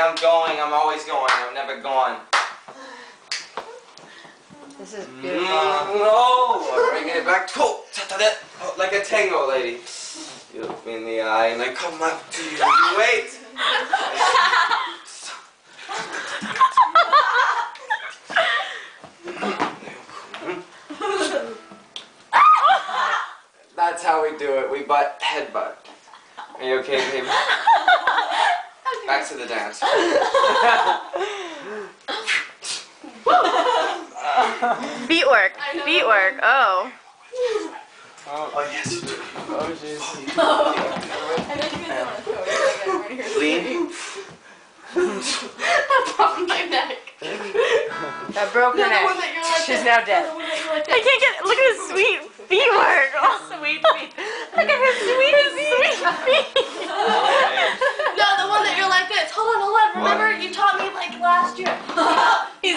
I'm going. I'm always going. I'm never gone. This is Mm, beautiful. no, bringing it back. Oh, like a tango lady. You look me in the eye and I come up to you. You wait. That's how we do it. We butt headbutt. Are you okay, baby? Back to the dance. Feet work. I know. Feet work. Oh. Oh, oh yes. Oh, jeez. I know you guys don't want to show it. Right here. Lean. That broke my neck. That broke her neck. one that you're like She's now dead. The one that you're like I can't get. Look at his sweet feet work. like last year.